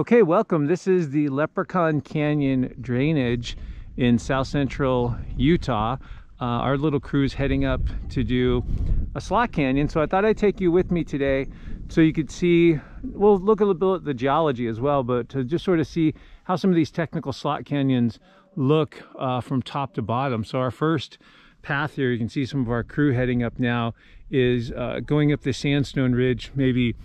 Okay, welcome. This is the Leprechaun Canyon drainage in south central Utah. Uh, our little crew's heading up to do a slot canyon, so I thought I'd take you with me today so you could see, we'll look a little bit at the geology as well, but to just sort of see how some of these technical slot canyons look uh, from top to bottom. So our first path here, you can see some of our crew heading up now, is uh, going up the sandstone ridge, maybe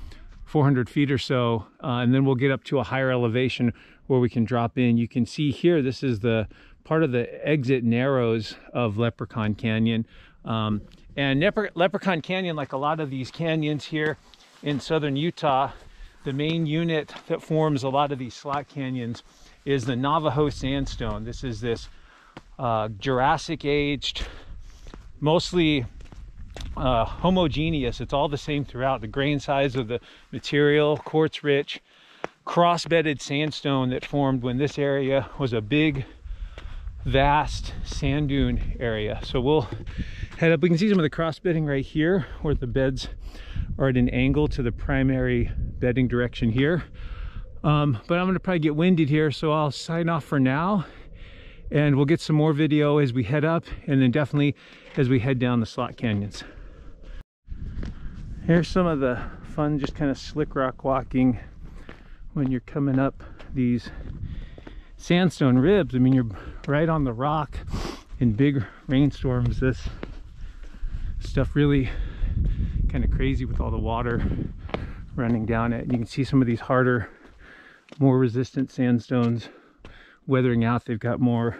400 feet or so, uh, and then we'll get up to a higher elevation where we can drop in. You can see here, this is the part of the exit narrows of Leprechaun Canyon. Um, and Leprechaun Canyon, like a lot of these canyons here in southern Utah, the main unit that forms a lot of these slot canyons is the Navajo sandstone. This is this uh, Jurassic aged, mostly uh, homogeneous. It's all the same throughout. The grain size of the material, quartz rich, cross-bedded sandstone that formed when this area was a big, vast sand dune area. So we'll head up. We can see some of the cross bedding right here where the beds are at an angle to the primary bedding direction here. Um, but I'm gonna probably get winded here, so I'll sign off for now and we'll get some more video as we head up and then definitely as we head down the slot canyons. Here's some of the fun, just kind of slick rock walking when you're coming up these sandstone ribs. I mean, you're right on the rock in big rainstorms. This stuff really kind of crazy with all the water running down it. And you can see some of these harder, more resistant sandstones weathering out. They've got more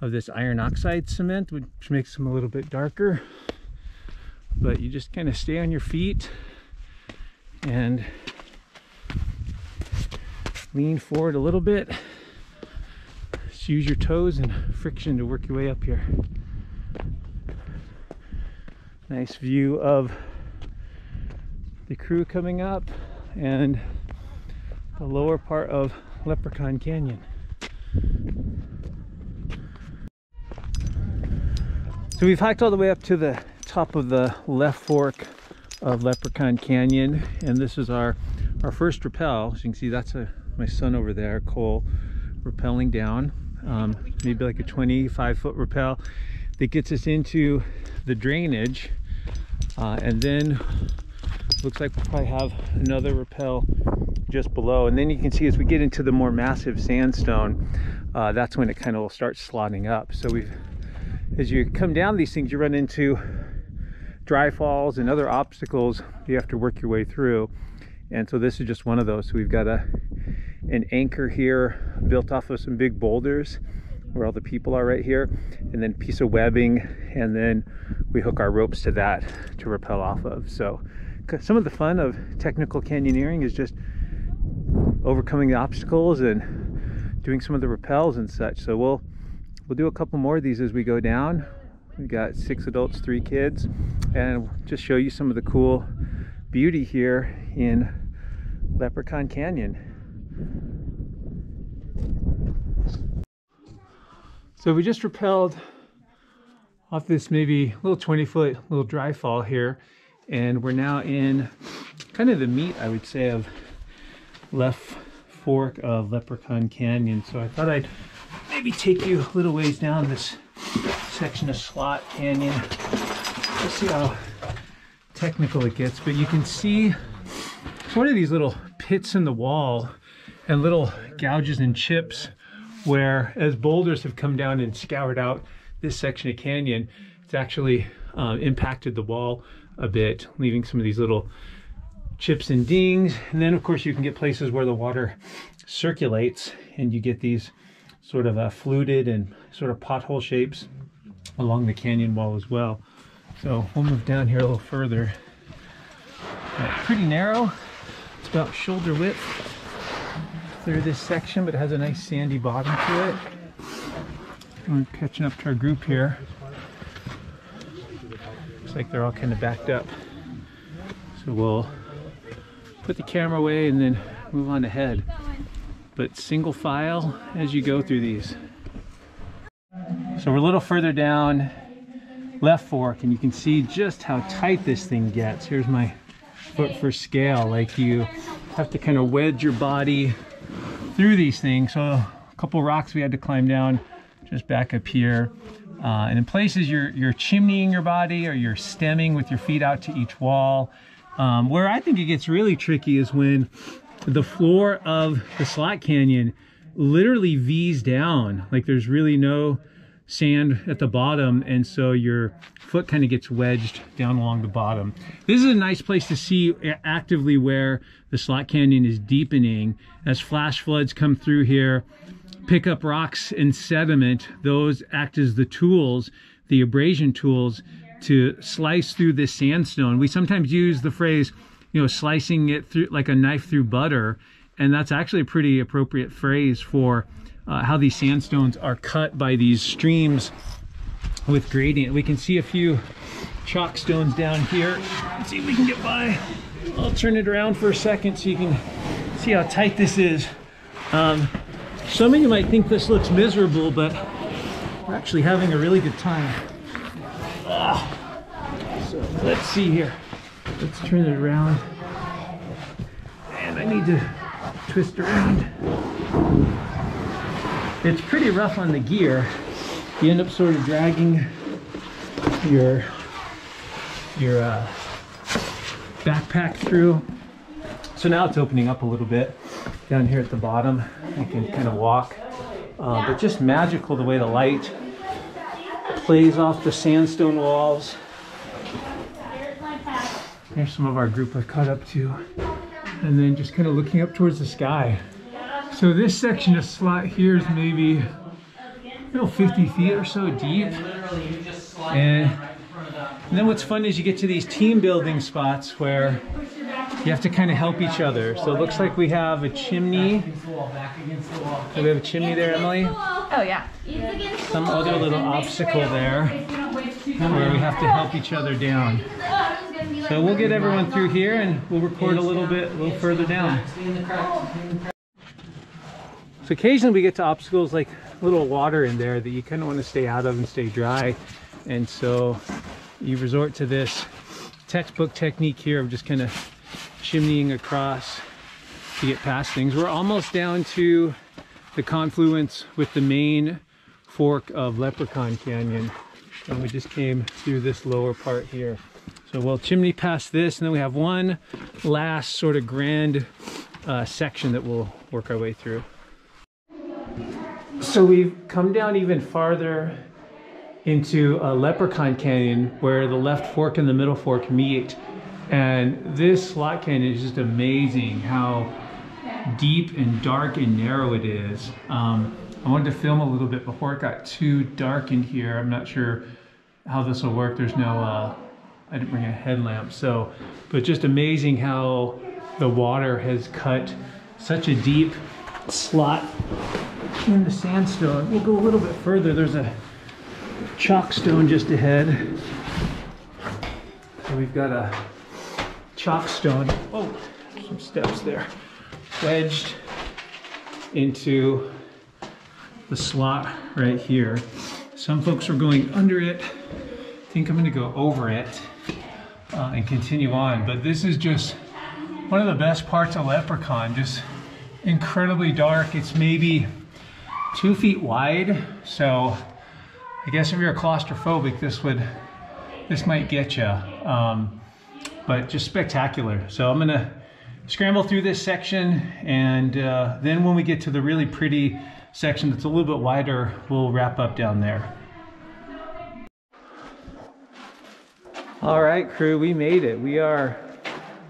of this iron oxide cement, which makes them a little bit darker. But you just kind of stay on your feet and lean forward a little bit. Just use your toes and friction to work your way up here. Nice view of the crew coming up and the lower part of Leprechaun Canyon so we've hiked all the way up to the top of the left fork of Leprechaun Canyon and this is our our first rappel. As you can see that's a my son over there Cole rappelling down. Um, maybe like a 25 foot rappel that gets us into the drainage uh, and then looks like we'll probably have another rappel just below and then you can see as we get into the more massive sandstone uh, that's when it kind of will start slotting up so we've as you come down these things you run into dry falls and other obstacles you have to work your way through. And so this is just one of those. So we've got a an anchor here built off of some big boulders where all the people are right here and then piece of webbing and then we hook our ropes to that to rappel off of so some of the fun of technical canyoneering is just overcoming the obstacles and doing some of the rappels and such so we'll we'll do a couple more of these as we go down we got six adults, three kids, and just show you some of the cool beauty here in Leprechaun Canyon. So we just rappelled off this maybe little 20 foot little dry fall here and we're now in kind of the meat I would say of left fork of Leprechaun Canyon so I thought I'd maybe take you a little ways down this section of Slot Canyon. Let's see how technical it gets, but you can see it's one of these little pits in the wall and little gouges and chips where as boulders have come down and scoured out this section of canyon, it's actually uh, impacted the wall a bit, leaving some of these little chips and dings. And then of course you can get places where the water circulates and you get these sort of uh, fluted and sort of pothole shapes along the canyon wall as well. So we'll move down here a little further. Pretty narrow. It's about shoulder width through this section, but it has a nice sandy bottom to it. We're catching up to our group here. Looks like they're all kind of backed up. So we'll put the camera away and then move on ahead. But single file as you go through these. So we're a little further down left fork and you can see just how tight this thing gets. Here's my foot for scale. Like you have to kind of wedge your body through these things. So a couple rocks we had to climb down just back up here. Uh, and in places you're, you're chimneying your body or you're stemming with your feet out to each wall. Um, where I think it gets really tricky is when the floor of the slot canyon literally V's down. Like there's really no sand at the bottom and so your foot kind of gets wedged down along the bottom. This is a nice place to see actively where the slot canyon is deepening as flash floods come through here pick up rocks and sediment those act as the tools the abrasion tools to slice through this sandstone we sometimes use the phrase you know slicing it through like a knife through butter and that's actually a pretty appropriate phrase for uh, how these sandstones are cut by these streams with gradient. We can see a few chockstones down here. Let's see if we can get by. I'll turn it around for a second so you can see how tight this is. Um, some of you might think this looks miserable, but we're actually having a really good time. So let's see here. Let's turn it around. And I need to twist around. It's pretty rough on the gear. You end up sort of dragging your your uh, backpack through. So now it's opening up a little bit down here at the bottom. You can kind of walk, uh, but just magical the way the light plays off the sandstone walls. Here's some of our group I caught up to and then just kind of looking up towards the sky. So this section of slot here is maybe you know 50 feet or so deep. And, and then what's fun is you get to these team building spots where you have to kind of help each other. So it looks like we have a chimney. Do we have a chimney there, Emily? Oh yeah. Some other little obstacle there where we have to help each other down. So we'll get everyone through here and we'll record a little bit a little further down. So occasionally we get to obstacles like little water in there that you kind of want to stay out of and stay dry. And so you resort to this textbook technique here of just kind of chimneying across to get past things. We're almost down to the confluence with the main fork of Leprechaun Canyon. And we just came through this lower part here. So we'll chimney past this and then we have one last sort of grand uh, section that we'll work our way through. So we've come down even farther into a Leprechaun Canyon where the left fork and the middle fork meet. And this slot canyon is just amazing how deep and dark and narrow it is. Um, I wanted to film a little bit before it got too dark in here. I'm not sure how this will work. There's no uh, I didn't bring a headlamp. So, but just amazing how the water has cut such a deep slot in the sandstone. We'll go a little bit further. There's a chockstone just ahead. So we've got a chockstone. Oh, some steps there. Wedged into the slot right here. Some folks are going under it. I think I'm gonna go over it uh, and continue on. But this is just one of the best parts of Leprechaun, just incredibly dark. It's maybe two feet wide. So I guess if you're claustrophobic, this would, this might get you. Um, but just spectacular. So I'm gonna scramble through this section and uh, then when we get to the really pretty section that's a little bit wider, we'll wrap up down there. All right, crew, we made it. We are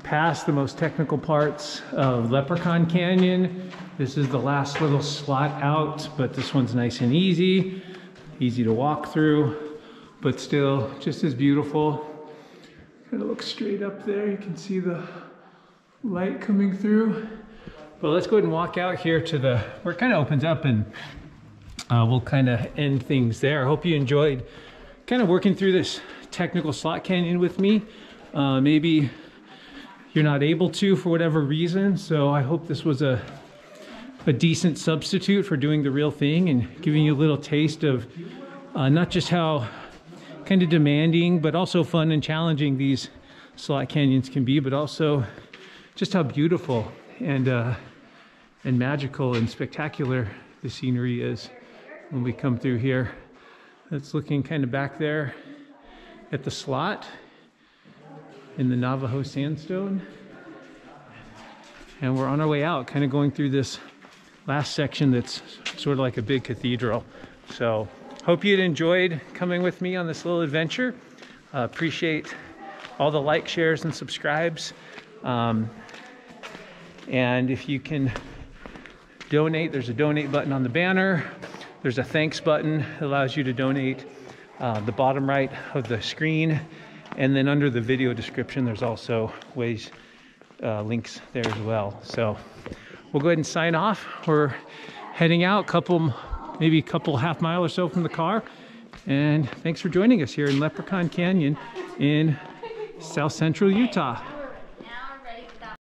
past the most technical parts of Leprechaun Canyon. This is the last little slot out, but this one's nice and easy, easy to walk through, but still just as beautiful. Kind of look straight up there. You can see the light coming through. But let's go ahead and walk out here to the, where it kind of opens up and uh, we'll kind of end things there. I hope you enjoyed kind of working through this technical slot canyon with me. Uh, maybe you're not able to for whatever reason. So I hope this was a, a decent substitute for doing the real thing and giving you a little taste of uh, not just how kind of demanding, but also fun and challenging these slot canyons can be, but also just how beautiful and uh, and magical and spectacular the scenery is when we come through here. That's looking kind of back there at the slot in the Navajo sandstone. And we're on our way out, kind of going through this last section that's sort of like a big cathedral. So hope you'd enjoyed coming with me on this little adventure. Uh, appreciate all the like, shares, and subscribes. Um, and if you can donate, there's a donate button on the banner. There's a thanks button that allows you to donate uh, the bottom right of the screen. And then under the video description, there's also ways, uh, links there as well. So we'll go ahead and sign off. We're heading out, couple, maybe a couple half mile or so from the car. And thanks for joining us here in Leprechaun Canyon in South Central Utah.